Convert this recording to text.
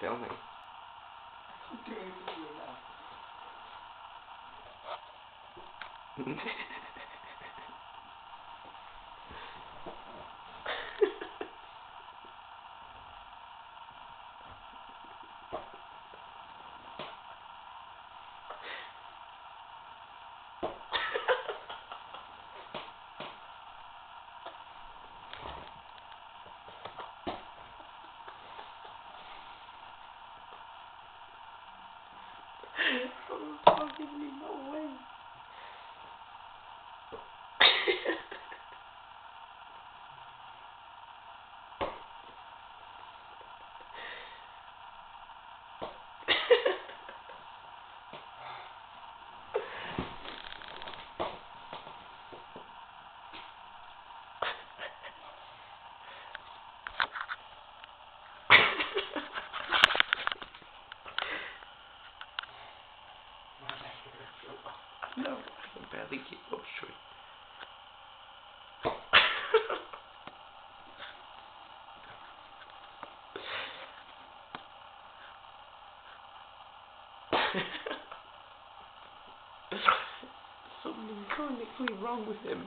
filming. I'm doing it now. Ang pagkakilin na uwi. No, I can barely keep up straight. Something chronically wrong with him.